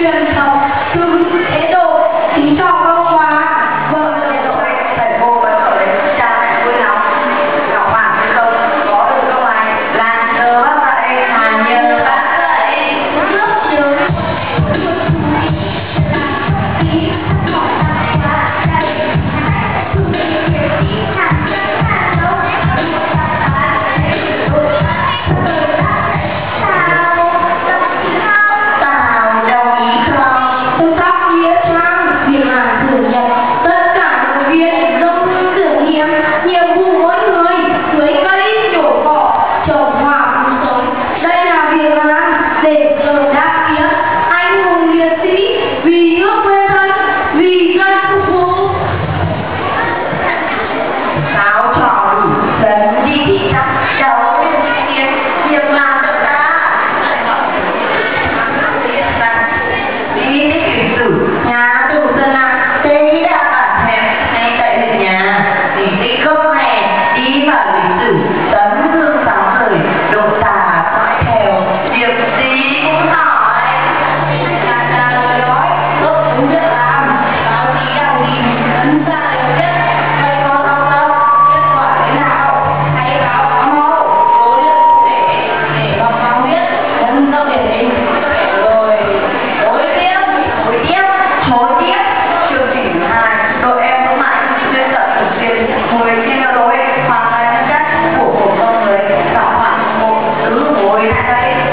couldn't help always